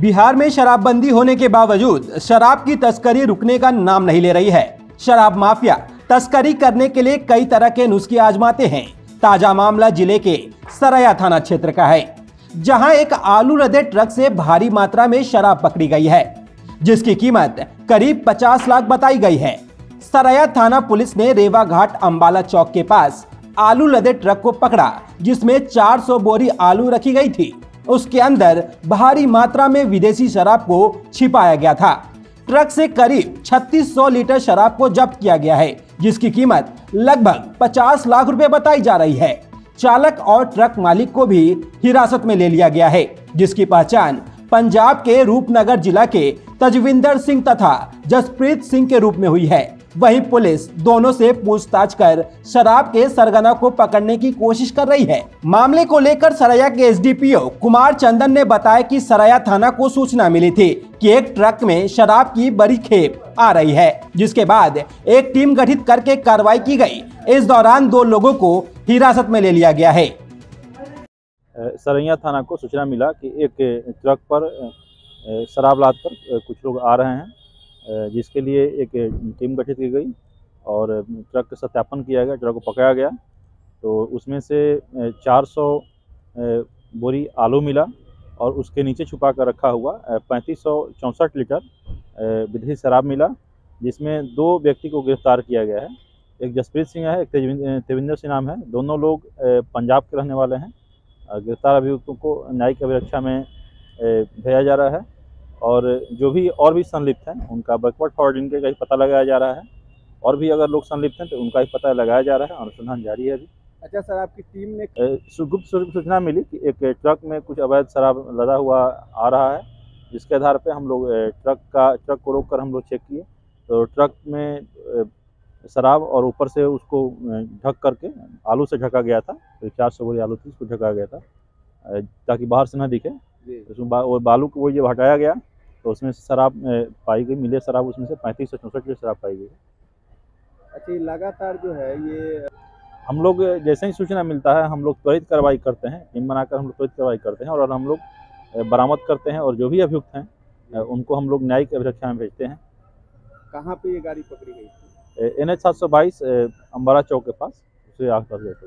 बिहार में शराबबंदी होने के बावजूद शराब की तस्करी रुकने का नाम नहीं ले रही है। शराब माफिया तस्करी करने के लिए कई तरह के नुस्खे आजमाते हैं। ताज़ा मामला ज़िले के सरया थाना क्षेत्र का है, जहाँ एक आलू लदे ट्रक से भारी मात्रा में शराब पकड़ी गई है, जिसकी कीमत करीब 50 लाख बताई गई है। सरया थाना पुलिस ने रेवा घाट अम्बाला चौक के पास आलू लदे ट्रक को पकड़ा, जिसमें 400 बोरी आलू रखी गई थी। उसके अंदर भारी मात्रा में विदेशी शराब को छिपाया गया था। ट्रक से करीब 3600 लीटर शराब को जब्त किया गया है, जिसकी कीमत लगभग 50 लाख रुपए बताई जा रही है। चालक और ट्रक मालिक को भी हिरासत में ले लिया गया है, जिसकी पहचान पंजाब के रूपनगर जिला के तजविंदर सिंह तथा जसप्रीत सिंह के रूप में हुई है। वहीं पुलिस दोनों से पूछताछ कर शराब के सरगना को पकड़ने की कोशिश कर रही है। मामले को लेकर सरैया के एसडीपीओ कुमार चंदन ने बताया कि सरैया थाना को सूचना मिली थी कि एक ट्रक में शराब की बड़ी खेप आ रही है, जिसके बाद एक टीम गठित करके कार्रवाई की गई। इस दौरान दो लोगों को हिरासत में ले लिया गया है। सरैया थाना को सूचना मिला कि एक ट्रक पर शराब लाद कर कुछ लोग आ रहे हैं। जिसके लिए एक टीम गठित की गई और ट्रक का सत्यापन किया गया, ट्रक को पकड़ा गया। तो उसमें से 400 बोरी आलू मिला और उसके नीचे छुपा कर रखा हुआ पैंतीस लीटर विदेशी शराब मिला, जिसमें दो व्यक्ति को गिरफ़्तार किया गया है। एक जसप्रीत सिंह है, एक तेविंदर सिंह नाम है। दोनों लोग पंजाब के रहने वाले हैं। गिरफ़्तार अभियुक्तों को न्यायिक अभिरक्षा में भेजा जा रहा है। और जो भी और भी संलिप्त हैं उनका बैकवर्ड फॉरवर्डिंग का ही पता लगाया जा रहा है। और भी अगर लोग संलिप्त हैं तो उनका ही पता लगाया जा रहा है अनुसंधान जारी है अभी। अच्छा सर आपकी टीम ने गुप्त सूचना मिली कि एक ट्रक में कुछ अवैध शराब लदा हुआ आ रहा है जिसके आधार पर हम लोग ट्रक का ट्रक को रोक कर हम लोग चेक किए। तो ट्रक में शराब और ऊपर से उसको ढक करके आलू से ढका गया था तो चार सौ बोरी आलू थी उसको ढका गया था ताकि बाहर से ना दिखे। उसमें बा, बालू को वो जब हटाया गया तो उसमें से शराब पाई गई मिले शराब उसमें से पैंतीस सौ चौंसठ लीटर शराब पाई गई। अच्छा लगातार जो है ये हम लोग जैसे ही सूचना मिलता है हम लोग त्वरित कार्रवाई करते हैं टीम बनाकर हम लोग त्वरित कार्रवाई करते हैं और हम लोग बरामद करते हैं और जो भी अभियुक्त हैं उनको हम लोग न्यायिक अभिरक्षा में भेजते हैं। कहाँ पे ये गाड़ी पकड़ी गई थी? एन एच सात सौ बाईस अम्बारा चौक के पास उसके आस पास बैठे